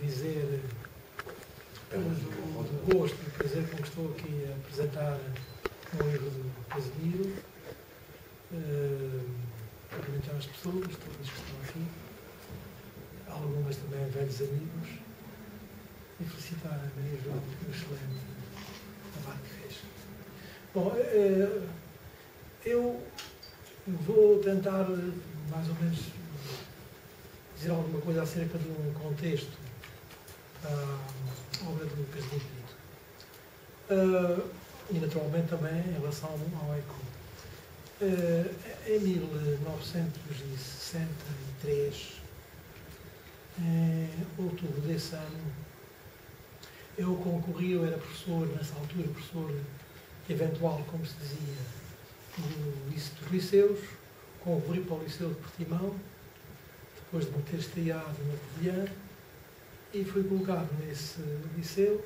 dizer o gosto e o prazer com que estou aqui a apresentar um livro do Casimiro, uh, cumprimentar as pessoas, todas que estão aqui, algumas também velhos amigos, e felicitar a Maria João pelo excelente trabalho que fez. Bom, uh, eu vou tentar mais ou menos dizer alguma coisa acerca de um contexto da obra do Lucas Limpito. Uh, e naturalmente também em relação ao ECO. Uh, em 1963, em outubro desse ano, eu concorri, eu era professor, nessa altura, professor eventual, como se dizia, do, dos liceus, concorri para o Liceu de Portimão, depois de me ter estreado na Covilhã, e fui colocado nesse liceu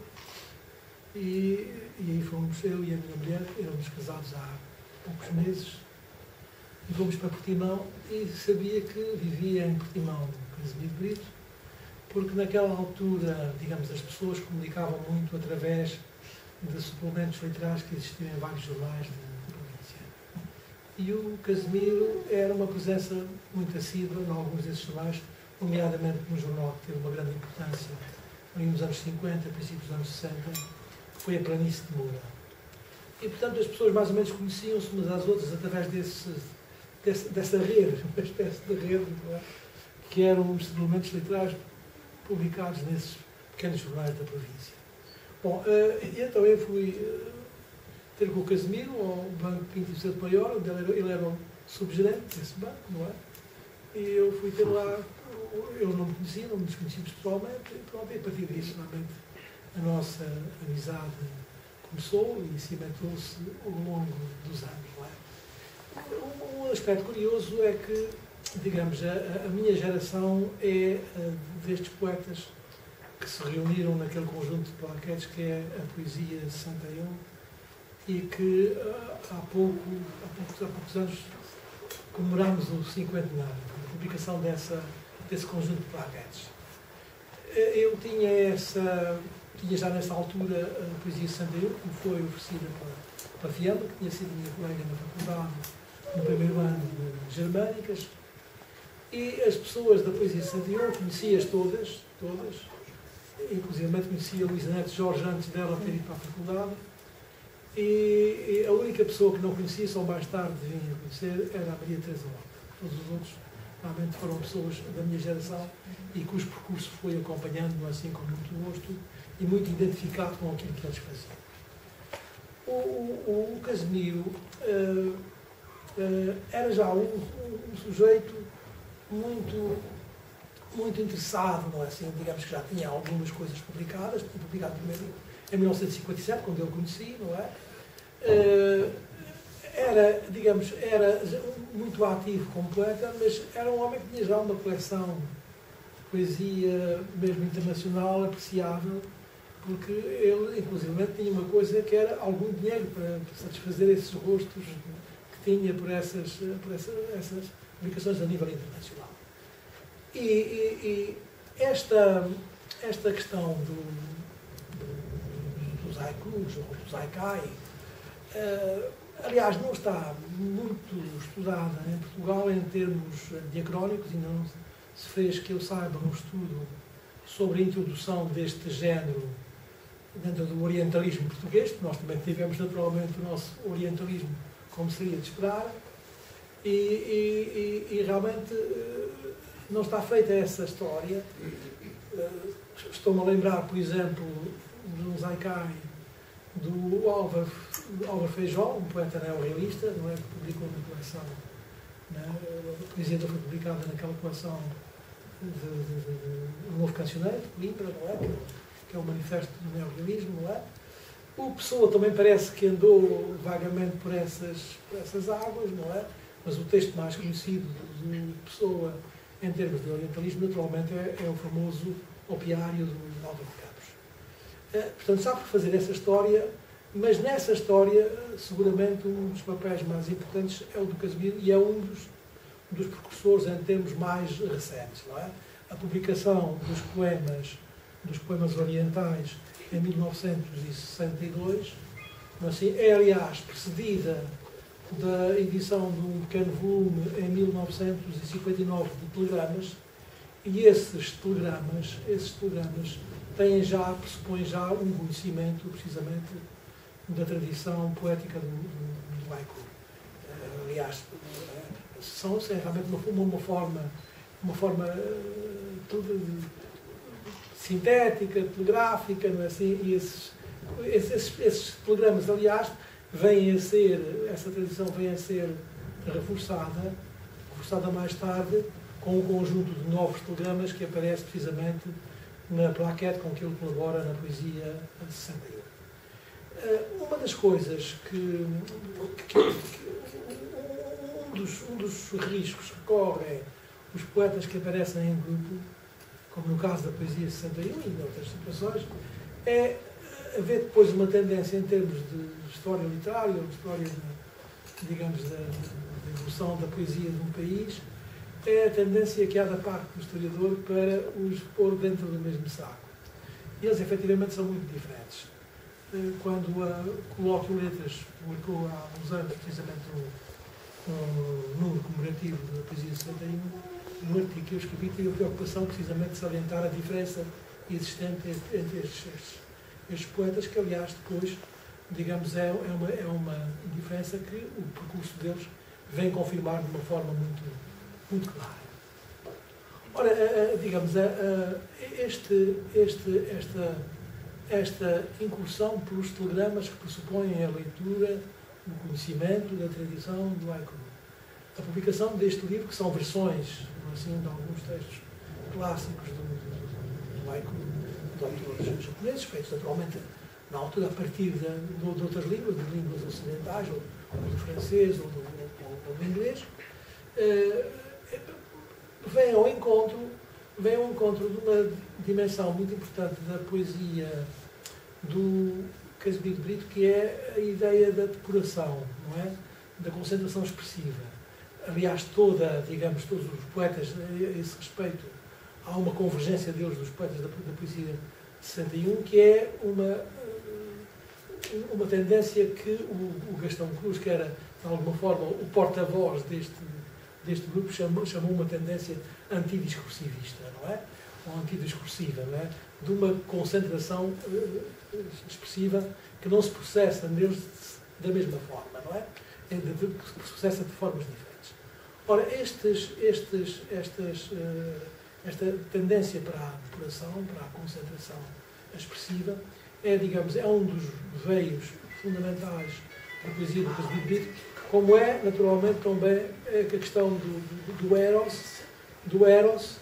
e, e aí fomos, eu e a minha mulher, éramos casados há poucos meses, e fomos para Portimão e sabia que vivia em Portimão Casimiro Brito, porque naquela altura, digamos, as pessoas comunicavam muito através de suplementos literários que existiam em vários jornais de província. E o Casimiro era uma presença muito assídua em alguns desses jornais, nomeadamente no jornal que teve uma grande importância nos anos 50, princípios dos anos 60, foi a planície de Moura. E, portanto, as pessoas mais ou menos conheciam-se umas às outras através desse, desse, dessa rede, uma espécie de rede, é? que eram os suplementos literários publicados nesses pequenos jornais da província. Bom, uh, então eu fui uh, ter com o Casimiro ao Banco Pinto Vicente Maior, onde ele era, ele era o subgerente desse banco, não é? E eu fui ter lá eu não me conhecia, não nos conhecíamos pessoalmente, pronto, e a partir disso, realmente, a nossa amizade começou e cimentou-se ao longo dos anos. É? Um aspecto curioso é que, digamos, a, a minha geração é destes poetas que se reuniram naquele conjunto de plaquetes que é a poesia de Santaion e que há, pouco, há, poucos, há poucos anos comemoramos o cinquentenário, a publicação dessa desse conjunto de plaquetes. Eh, eu tinha essa, tinha já nessa altura a poesia Sandeiro, que me foi oferecida para, para Fiamma, que tinha sido minha colega na faculdade no primeiro ano de Germânicas, e as pessoas da poesia Sandeiro, conhecia-as todas, todas, inclusive conhecia Luísa Neto Jorge antes dela ter ido para a faculdade, e, a única pessoa que não conhecia, só mais tarde vinha a conhecer, era a Maria Teresa Lopes. Todos os outros realmente foram pessoas da minha geração e cujo percurso foi acompanhando assim com muito gosto e muito identificado com aquilo que eles faziam. O, o, o Casimiro uh, uh, era já um, um, sujeito muito, muito interessado, não é assim? Digamos que já tinha algumas coisas publicadas, publicado primeiro em 1957, quando eu o conheci, não é? Uh, era, digamos, era muito ativo como poeta, mas era um homem que tinha já uma coleção de poesia, mesmo internacional, apreciável, porque ele, inclusive, tinha uma coisa que era algum dinheiro para, satisfazer esses rostos que tinha por essas, por essa, essas publicações a nível internacional. E, e, e esta, esta questão do, do, dos haikus, ou dos haikai, uh, aliás, não está muito estudada em Portugal em termos diacrónicos, e não se fez que eu saiba um estudo sobre a introdução deste género dentro do orientalismo português, nós também tivemos naturalmente o nosso orientalismo, como seria de esperar, e, e, e, e realmente eh, não está feita essa história. Eh, estou-me a lembrar, por exemplo, de um Zaikai do Álvaro, Álvaro Feijó, um poeta neorrealista, não é, que publicou na coleção, né, a poesia foi publicada naquela coleção de, de, de, de Novo Cancioneiro, Coimbra, não é, que é o manifesto do neorrealismo, não é? O Pessoa também parece que andou vagamente por essas, por essas águas, não é? Mas o texto mais conhecido do Pessoa em termos de orientalismo, naturalmente, é, é o famoso opiário do Álvaro eh, portanto, sabe fazer essa história, mas nessa história, seguramente, um dos papéis mais importantes é o do Casimiro e é um dos, dos precursores em termos mais recentes, não é? a publicação dos poemas, dos poemas orientais em 1962, assim, é aliás precedida da edição de um pequeno volume em 1959 de telegramas, e esses telegramas, esses telegramas têm já, pressupõem já um conhecimento precisamente da tradição poética do, do, do. Eh, aliás, são, são realmente uma, uma forma, uma forma eh, tudo sintética, telegráfica, não é assim? E esses, esses, esses telegramas, aliás, vêm a ser, essa tradição vem a ser reforçada, reforçada mais tarde, com um conjunto de novos telegramas que aparece precisamente na plaquete com que ele colabora na poesia de 61. Eh, uma das coisas que, que, que um, dos, um dos riscos que correm os poetas que aparecem em grupo, como no caso da poesia 61 e em outras situações, é haver depois uma tendência em termos de história literária, ou de história, de, digamos, da evolução da poesia de um país, é a tendência que há da parte do historiador para os pôr dentro do mesmo saco. E eles, efetivamente, são muito diferentes. Eh, quando a Colóquio Letras publicou há uns anos, precisamente, um, um número comemorativo da poesia de 71, no artigo que eu escrevi, tive a preocupação, precisamente, de salientar a diferença existente entre estes, estes, estes poetas, que, aliás, depois, digamos, é, é, uma, é uma diferença que o percurso deles vem confirmar de uma forma muito muito clara. Ora, eh, eh, digamos, eh, este, este, esta, esta incursão pelos telegramas que pressupõem a leitura, o conhecimento da tradição do haiku. A publicação deste livro, que são versões, assim, de alguns textos clássicos do, do, do haiku, de autores japoneses, feitos naturalmente na altura a partir de, de, de outras línguas, de línguas ocidentais, ou, ou do francês, ou do, ou, ou do inglês, vem ao encontro, vem ao encontro de uma dimensão muito importante da poesia do Casimiro Brito, que é a ideia da depuração, não é? Da concentração expressiva. Aliás, toda, digamos, todos os poetas a esse respeito, há uma convergência deles dos poetas da, da poesia de 61, que é uma, uma tendência que o, o Gastão Cruz, que era, de alguma forma, o porta-voz deste deste grupo chamou, chamou uma tendência antidiscursivista, não é? Ou antidiscursiva, não é? De uma concentração uh, expressiva que não se processa neles da mesma forma, não é? que se processa de formas diferentes. Ora, estes, estes, estas, uh, esta tendência para a depuração, para a concentração expressiva, é, digamos, é um dos veios fundamentais da poesia do Casbito como é, naturalmente, também a questão do, do, do, Eros, do Eros,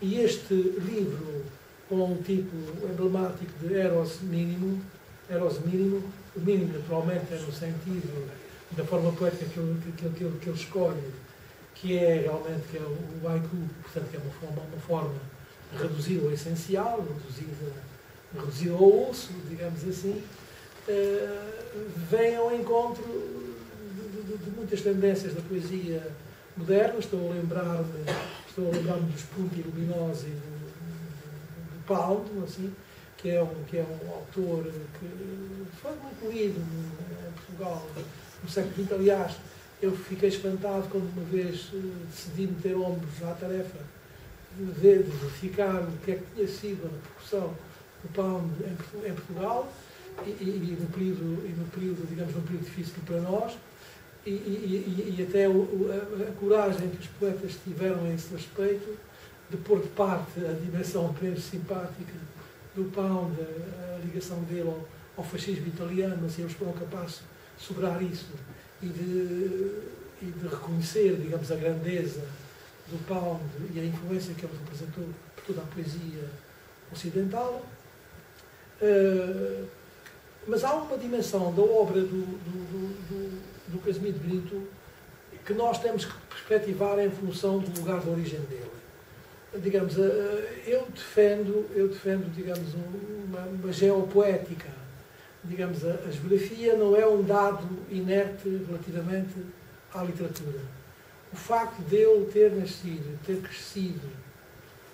e este livro, com um tipo emblemático de Eros mínimo, Eros mínimo, o mínimo, naturalmente, é no sentido da forma poética que ele, que, que, que ele escolhe, que é realmente que é o haiku, portanto, que é uma forma, uma forma reduzida ao essencial, reduzida, reduzida ao osso, digamos assim, uh, vem ao encontro de muitas tendências da poesia moderna. Estou a lembrar-me estou a lembrar-me dos Punti Luminosi do, do, do Paulo, assim, que é, um, que é um autor que foi muito em Portugal no século XX. Aliás, eu fiquei espantado quando uma vez eh, decidi meter ombros à tarefa de ver, de verificar o que é que tinha sido a repercussão do Pound em, Portugal e, e, e, no período, e no período, digamos, num período difícil para nós e, e, e até o, a, coragem que os poetas tiveram a esse respeito de pôr de parte a dimensão apenas simpática do pão, a, a ligação dele ao, ao, fascismo italiano, assim, eles foram capazes de sobrar isso e de, e de reconhecer, digamos, a grandeza do pão e a influência que ele representou por toda a poesia ocidental. Uh, mas há uma dimensão da obra do, do, do Casimiro Brito que nós temos que perspectivar em função do lugar de origem dele. Digamos, eh, eu defendo, eu defendo digamos, uma, uma geopoética. Digamos, a, a geografia não é um dado inerte relativamente à literatura. O facto de ele ter nascido, ter crescido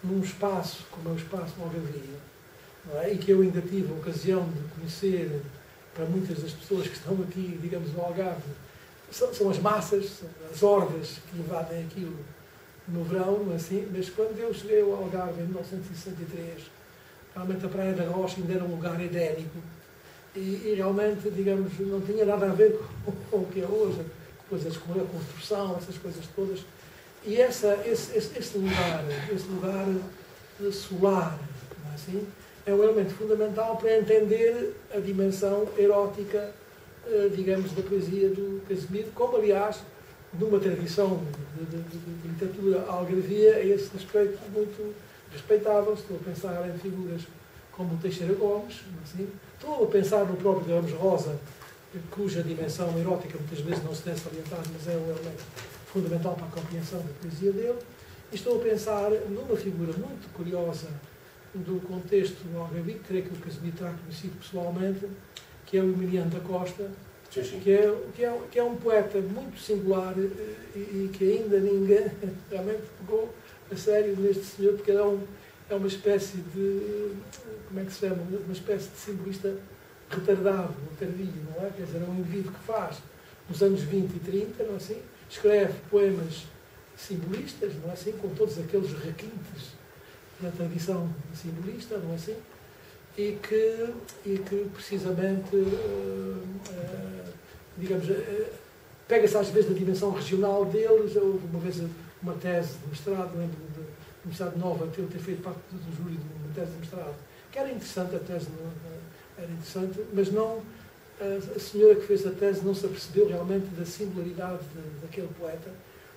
num espaço como é o espaço Algarvia, é? e que eu ainda tive a ocasião de conhecer para muitas das pessoas que estão aqui, digamos, no Algarve, são, são as massas, são as hordas que invadem aquilo no verão, assim, mas quando eu cheguei ao Algarve em 1963, realmente a Praia da Rocha ainda era um lugar edénico e, e realmente, digamos, não tinha nada a ver com, com o que é hoje, coisas como a construção, essas coisas todas. E essa, esse, esse, esse lugar, esse lugar solar, é assim, é um elemento fundamental para entender a dimensão erótica, eh, digamos, da poesia do Casimiro, como, aliás, numa tradição de, de, de, de literatura algarvia, é esse aspecto muito respeitável. Estou a pensar em figuras como Teixeira Gomes, assim. estou a pensar no próprio Ramos Rosa, cuja dimensão erótica muitas vezes não se tem salientado, mas é um elemento fundamental para a compreensão da poesia dele. E estou a pensar numa figura muito curiosa do contexto do Algarve, creio que o Casimiro terá conhecido pessoalmente, que é o Emiliano da Costa, sim, sim. Que, é, que, é, que é um poeta muito singular e, e que ainda ninguém realmente pegou a sério neste senhor, porque ele é, um, é uma espécie de, como é que se chama, uma espécie de simbolista retardado, tardio, não é? Quer dizer, é um indivíduo que faz nos anos 20 e 30, não é assim? Escreve poemas simbolistas, não é assim? Com todos aqueles requintes da tradição simbolista, não é assim? E que, e que precisamente, uh, uh, digamos, uh, pega-se às vezes da dimensão regional deles. Houve uma vez uma tese de mestrado, lembro de, de Universidade Nova, ter, ter feito parte do júri de uma tese de mestrado, que era interessante, a tese era interessante, mas não a senhora que fez a tese não se apercebeu realmente da singularidade de, daquele poeta,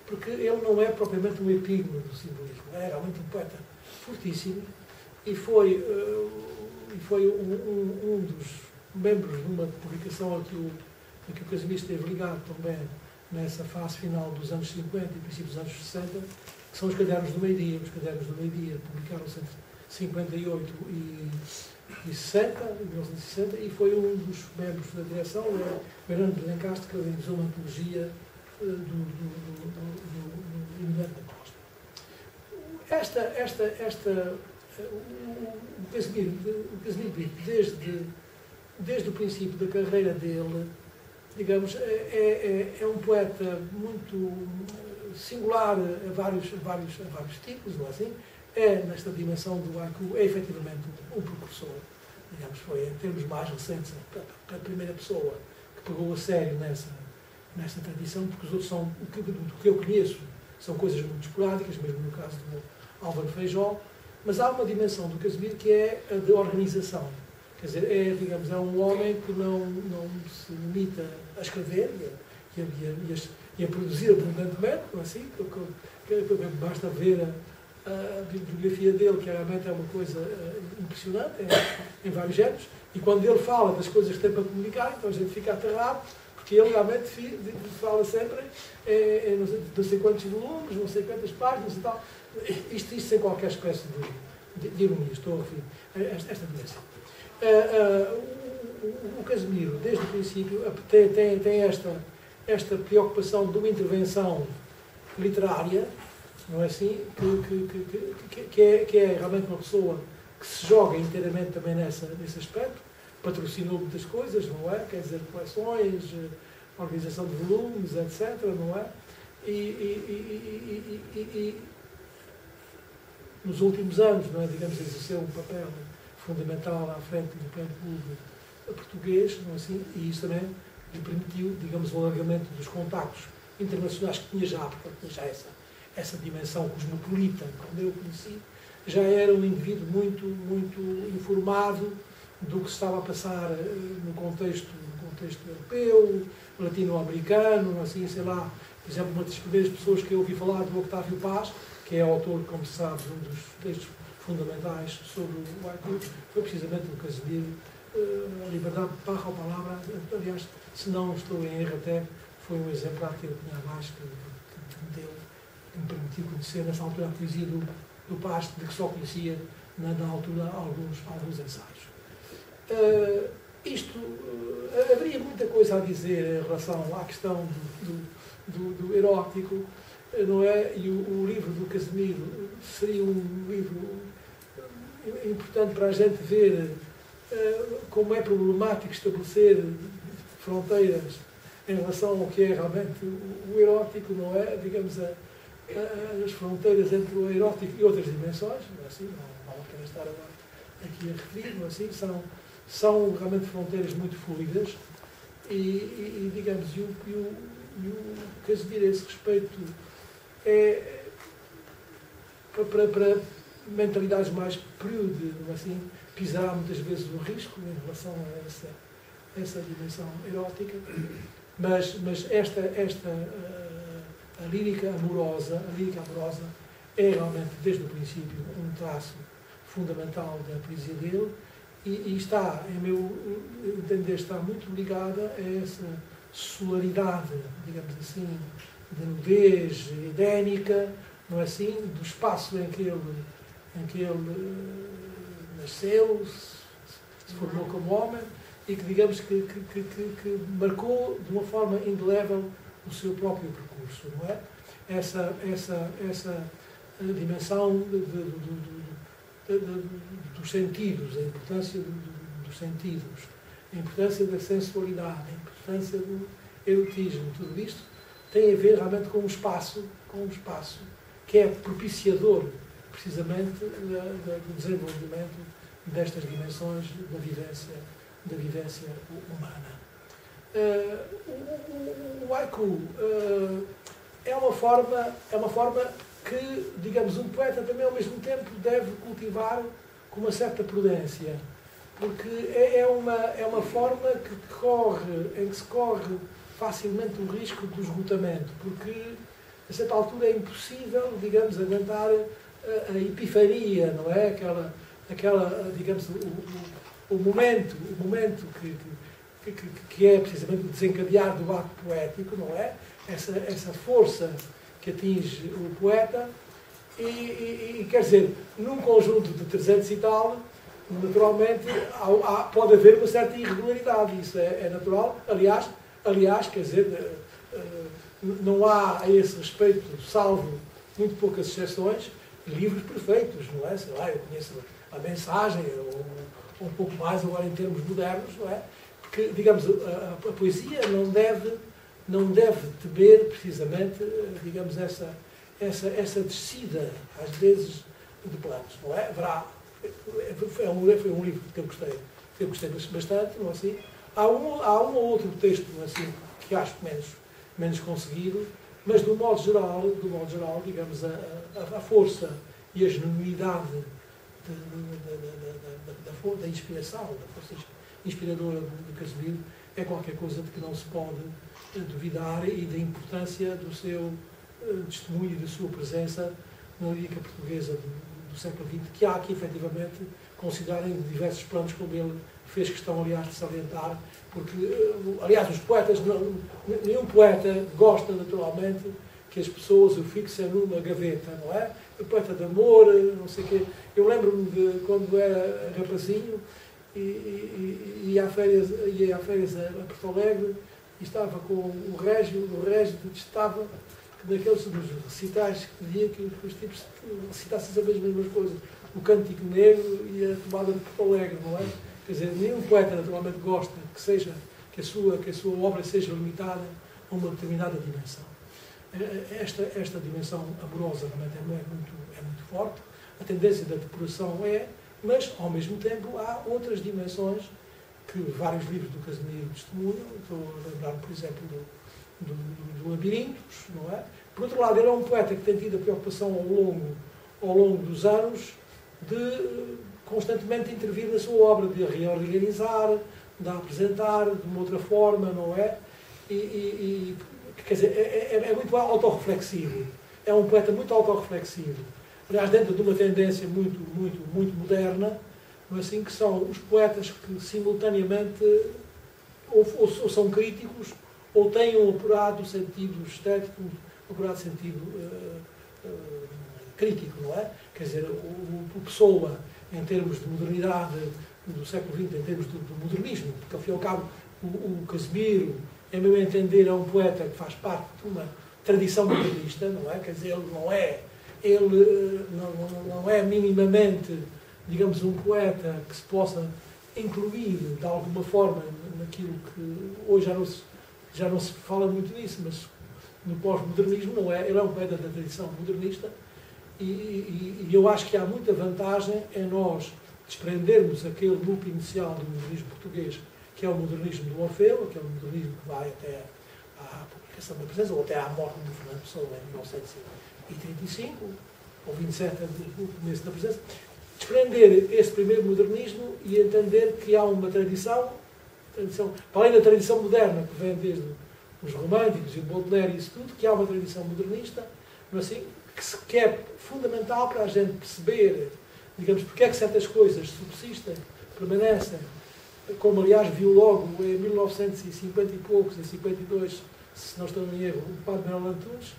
porque ele não é propriamente um epígono do simbolismo, é realmente um poeta fortíssimo e foi, uh, foi um, um, um, dos membros de uma publicação a que o, a que o Casimiro esteve ligado também nessa fase final dos anos 50 e princípios dos anos 60, que são os cadernos do meio-dia. Os cadernos do meio-dia publicaram-se entre 58 e, e 60, 1960, e foi um dos membros da direção, o Fernando Belencastre, que organizou uma antologia uh, do, do, do, do, do, do esta, esta, esta, o Casimiro, o Casimiro desde, desde o princípio da carreira dele, digamos, é, é, é, é um poeta muito singular a vários, vários, a vários tipos, é assim? É, nesta dimensão do haiku, é efetivamente um, precursor. Digamos, foi, em termos mais recentes, a, a primeira pessoa que pegou a sério nessa, nessa tradição, porque os outros são, do que eu conheço, são coisas muito esporádicas, mesmo no caso do, Álvaro Feijó, mas há uma dimensão do Casimiro que é a de organização. Quer dizer, é, digamos, é um homem que não, não se limita a escrever e a, e a, e a produzir abundantemente, não é assim? Basta ver a, a, bibliografia dele, que realmente é uma coisa uh, impressionante, em, em vários géneros, e quando ele fala das coisas que tem para comunicar, então a gente fica aterrado, porque ele realmente fala sempre em, em não, sei, não sei quantos volumes, não sei quantas páginas e tal, isto, isto sem qualquer espécie de, de, de ironia, estou a referir esta, esta dimensão. Uh, uh, o, o, Casemiro, desde o princípio, tem, tem, tem esta, esta preocupação de uma intervenção literária, não é assim? Que, que, que, que, é, que é realmente uma pessoa que se joga inteiramente também nessa, nesse aspecto, patrocinou muitas coisas, não é? Quer dizer, coleções, organização de volumes, etc., não é? E, e, e nos últimos anos, não é, digamos, exerceu um papel fundamental à frente do campo público português, não é assim? E isso também lhe permitiu, digamos, o alargamento dos contactos internacionais que tinha já, porque tinha já essa, essa dimensão cosmopolita, quando eu conheci, já era um indivíduo muito, muito informado do que estava a passar eh, no contexto, no contexto europeu, latino-americano, assim, sei lá, por exemplo, uma das primeiras pessoas que eu ouvi falar do Octávio Paz, que é autor, como se sabe, de um dos textos fundamentais sobre o haiku, foi precisamente o Casimiro. Uh, a liberdade de barra ou palavra, aliás, se não estou em erro até, foi um exemplar que eu tinha abaixo que, que, que, me deu, que me permitiu conhecer nessa altura a poesia do, do Pasto, de que só conhecia na, na altura alguns, alguns ensaios. Uh, isto, uh, haveria muita coisa a dizer em relação à questão do, do, do, do erótico, não é? E o, o livro do Casemiro seria um livro importante para a gente ver uh, como é problemático estabelecer fronteiras em relação ao que é realmente o, o erótico, não é? Digamos, a, a, as fronteiras entre o erótico e outras dimensões, não é assim? Não, vale a pena estar agora aqui a referir, não é assim? São, são realmente fronteiras muito fluidas e, e, e digamos, e o, e o, e o Casimiro a esse respeito é para, para mentalidades mais período, assim, pisará muitas vezes o risco em relação a essa, essa dimensão erótica, mas, mas esta, esta a, a lírica amorosa, a lírica amorosa é realmente, desde o princípio, um traço fundamental da poesia dele e, e está, em meu entender, está muito ligada a essa solaridade, digamos assim, de nudez edénica, não é assim? Do espaço em que ele, em que ele eh, nasceu, se formou como homem e que, digamos, que, que, que, que marcou de uma forma indelével o seu próprio percurso, não é? Essa, essa, essa dimensão de, de, de, dos sentidos, a importância dos sentidos, a importância da sensualidade, a importância do erotismo, tudo isto tem a ver realmente com um espaço, com um espaço que é propiciador precisamente do desenvolvimento destas dimensões da vivência, da vivência humana. Uh, o, haiku uh, é uma forma é uma forma que digamos um poeta também ao mesmo tempo deve cultivar com uma certa prudência porque é, é uma é uma forma que corre em que se corre facilmente o risco do esgotamento, porque a certa altura é impossível, digamos, aguentar a, a epifania, não é? Aquela, aquela digamos, o, o, o momento, o momento que, que, que, que, é precisamente o desencadear do ato poético, não é? Essa, essa força que atinge o poeta e, e, e quer dizer, num conjunto de 300 e tal, naturalmente há, há, pode haver uma certa irregularidade, isso é, é natural. Aliás, Aliás, quer dizer, eh, eh, não há a esse respeito, salvo muito poucas exceções, livros perfeitos, não é? Sei lá, eu conheço a mensagem, ou, um pouco mais agora em termos modernos, não é? Porque, digamos, a, a poesia não deve, não deve temer precisamente, eh, digamos, essa, essa, essa descida, às vezes, de planos, não é? Haverá, foi um, foi um livro que eu gostei, que eu gostei bastante, não é assim? Há um, há um ou outro texto assim, que acho menos, menos conseguido, mas do modo geral, do modo geral digamos, a, a, a força e a genuinidade de, de, de, da, inspiração, da força inspiradora do Casimiro, é qualquer coisa de que não se pode duvidar e da importância do seu uh, testemunho e da sua presença na lírica portuguesa do, do século XX, que há aqui, efetivamente, considerarem diversos planos como ele fez questão, aliás, de salientar, porque, eh, aliás, os poetas, não, nenhum poeta gosta naturalmente que as pessoas o fixem numa gaveta, não é? O poeta de amor, não sei o quê. Eu lembro-me de quando era rapazinho e, e, e, ia, a férias, ia a férias a, Porto Alegre e estava com o Régio, o Régio estava daqueles dos recitais que dizia que os tipos recitassem as mesmas coisas. O Cântico Negro e a Tomada de Porto Alegre, não é? Quer dizer, nenhum poeta naturalmente gosta que, seja, que, a sura, que a sua obra seja limitada a uma determinada dimensão. É, é, esta, esta dimensão amorosa realmente é muito, é muito forte, a tendência da depuração é, mas ao mesmo tempo há outras dimensões que vários livros do Casimiro testemunham. Estou a lembrar, por exemplo, do, do, do, do Labirintos, não é? Por outro lado, ele é um poeta que tem tido a preocupação ao longo, ao longo dos anos de constantemente intervir na sua obra, de a reorganizar, de a apresentar de uma outra forma, não é? E, e, e quer dizer, é, é, é, muito autorreflexivo. É um poeta muito autorreflexivo. Aliás, dentro de uma tendência muito, muito, muito moderna, não é assim, que são os poetas que simultaneamente ou, ou, ou são críticos ou têm um apurado sentido estético, um apurado sentido uh, uh, crítico, não é? Quer dizer, o, o Pessoa em termos de modernidade do século XX, em termos do, do modernismo, porque ao fim e ao cabo o, o Casimiro, em meu entender, é um poeta que faz parte de uma tradição modernista, não é? Quer dizer, ele não é, ele não, não é minimamente, digamos, um poeta que se possa incluir de alguma forma naquilo que hoje já não se, já não se fala muito disso, mas no pós-modernismo não é, ele é um poeta da tradição modernista e, e, e, eu acho que há muita vantagem em nós desprendermos aquele loop inicial do modernismo português, que é o modernismo do Orfeu, aquele modernismo que vai até à publicação da presença, ou até à morte do Fernando Pessoa em 1935, ou 27 do começo da presença, desprender esse primeiro modernismo e entender que há uma tradição, tradição para além da tradição moderna, que vem desde os românticos e o Baudelaire e isso tudo, que há uma tradição modernista, mas assim, que, que é fundamental para a gente perceber, digamos, porque é que certas coisas subsistem, permanecem, como aliás viu logo em 1950 e poucos, em 52, se não estou em erro, o padre Manuel Antunes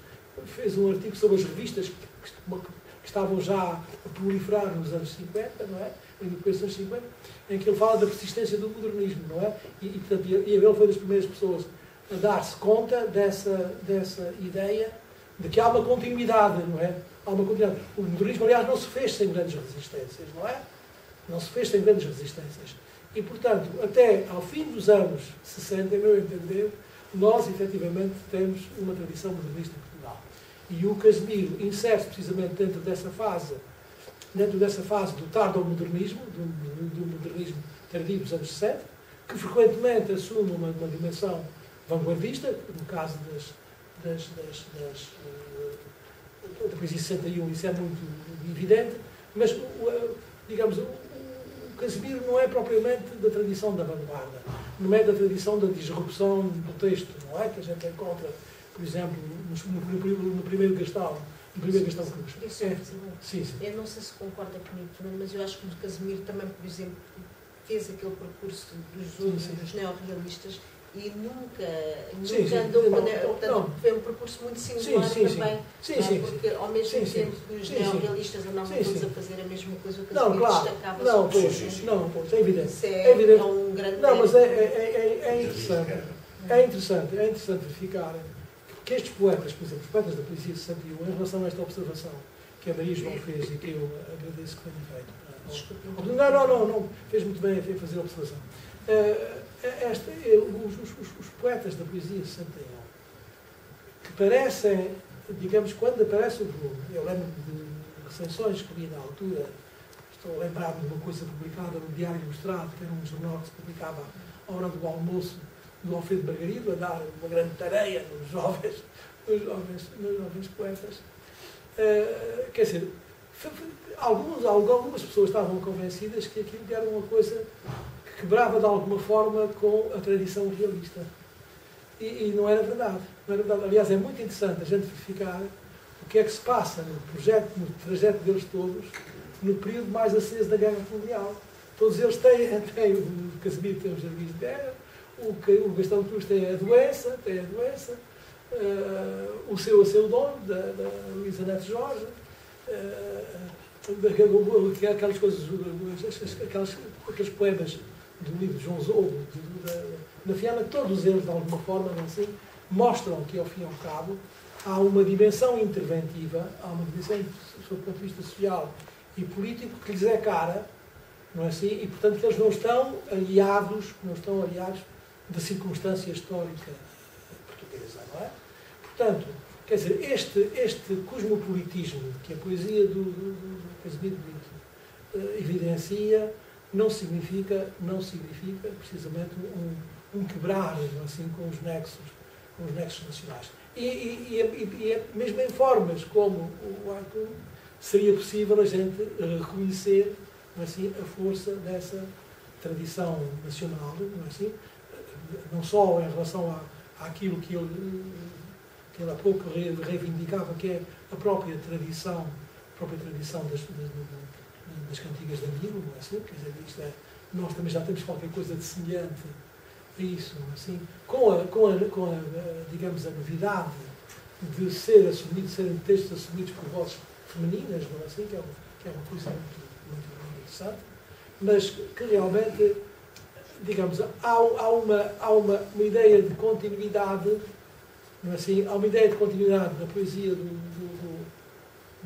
fez um artigo sobre as revistas que, que, que, estavam já a proliferar nos anos 50, não é? Em dos anos 50, em que ele fala da persistência do modernismo, não é? E, e, portanto, ele foi das primeiras pessoas a dar-se conta dessa, dessa ideia de que há uma continuidade, não é? Há uma continuidade. O modernismo, aliás, não se fez sem grandes resistências, não é? Não se fez sem grandes resistências. E, portanto, até ao fim dos anos 60, em meu entender, nós, efetivamente, temos uma tradição modernista em Portugal. E o Casimiro insere-se precisamente dentro dessa fase, dentro dessa fase do tardo-modernismo, do, do, do, modernismo tardio dos anos 60, que frequentemente assume uma, uma dimensão vanguardista, no caso das, das, das, das da poesia 61, isso é muito evidente, mas, digamos, o, Casimiro não é propriamente da tradição da vanguarda, não é da tradição da disrupção do texto, não é? Que a gente encontra, por exemplo, no, no, primeiro Gastão, no primeiro Gastão Cruz. É, sim, sim. Eu não sei se concorda comigo, mas eu acho que o Casimiro também, por exemplo, fez aquele percurso dos, outros, dos neorrealistas e nunca, sim, nunca andou sim, não, portanto, não. foi um percurso muito singular sim, também, sim, sim, porque ao mesmo tempo que os neorrealistas andavam todos a fazer a mesma coisa, o que não, claro. destacava não, pois, não, pois, é evidente. É, é, evidente. é um grande Não, mas é, é, é, é interessante, é interessante, é interessante verificar que estes poetas, por exemplo, os poetas da poesia 61, em relação a esta observação que a Maria João fez e que eu agradeço que tenha feito. Não, não, não, não, fez muito bem a fazer a observação. Uh, esta, os, os, os, poetas da poesia 61, que parecem, digamos, quando aparece o volume, eu lembro de recensões que li na altura, estou a lembrar-me de uma coisa publicada no Diário Ilustrado, que era um jornal que se publicava à hora do almoço do Alfredo Margarido, a dar uma grande tareia nos jovens, nos jovens, nos jovens poetas. Uh, quer dizer, alguns, algumas pessoas estavam convencidas que aquilo era uma coisa quebrava de alguma forma com a tradição realista. E, e, não era verdade. Não era verdade. Aliás, é muito interessante a gente verificar o que é que se passa no projeto, no trajeto deles todos, no período mais aceso da Guerra Mundial. Todos eles têm, têm o Casimiro tem os jardins de guerra, o, o Gastão Cruz tem a doença, tem a doença, uh, o seu a seu dono, da, da Luísa Neto Jorge, uh, aquelas coisas, aquelas, aqueles poemas do livro de João Zobo, da, Fiana, todos eles, de alguma forma, assim, mostram que, ao fim e ao cabo, há uma dimensão interventiva, há uma dimensão, sob o ponto de vista social e político, que lhes é cara, não é assim? E, portanto, que eles não estão aliados, não estão aliados da circunstância histórica portuguesa, não é? Portanto, quer dizer, este, este cosmopolitismo que a poesia do, do, Brito uh, evidencia, não significa, não significa precisamente um, um quebrar assim, com os nexos, com os nexos nacionais. E, e, e, e, é mesmo em formas como o Arthur, seria possível a gente eh, reconhecer assim, a força dessa tradição nacional, não, é assim? não só em relação à, àquilo que ele, que ele há pouco reivindicava, que é a própria tradição, a própria tradição das, das, das cantigas de amigo, não é assim? Quer dizer, isto é, nós também já temos qualquer coisa de semelhante a isso, não é assim? Com a, com a, com a digamos, a novidade de ser assumido, serem textos assumidos por vozes femininas, não é assim? Que é, que é uma coisa muito, muito, muito interessante, mas que realmente, digamos, há, há, uma, há uma, uma ideia de continuidade Não é assim? Há uma ideia de continuidade na poesia do, do,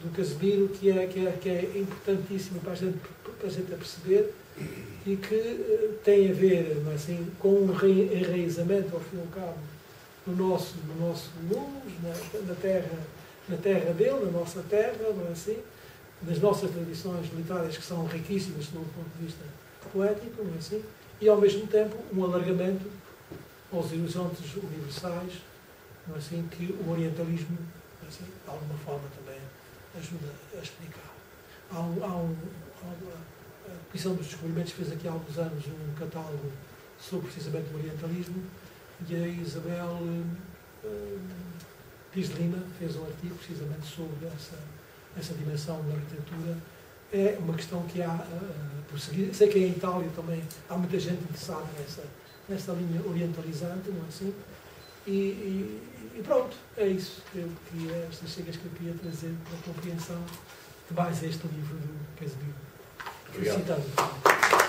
do, Casemiro que é, que, é, que é importantíssima para a gente, para a gente perceber e que uh, tem a ver não é assim, com um enraizamento, ao fim e ao cabo, no nosso, no nosso mundo, na, na, terra, na terra dele, na nossa terra, não é assim? nas nossas tradições literárias que são riquíssimas do ponto de vista poético, não é assim? E ao mesmo tempo um alargamento aos horizontes universais, não é assim? Que o orientalismo, é assim, de alguma forma também ajuda a explicar. Há, um, há, um, há a Comissão dos Descobrimentos fez aqui há alguns anos um catálogo sobre precisamente o orientalismo e a Isabel uh, Lima fez um artigo precisamente sobre essa, essa dimensão da arquitetura. É uma questão que há uh, por seguir. Sei que em Itália também há muita gente interessada nessa, nessa linha orientalizante, não é assim? E, e, e pronto, é isso. Eu queria, estas chegas que eu queria trazer para a compreensão de mais este livro do Casimiro. Obrigado.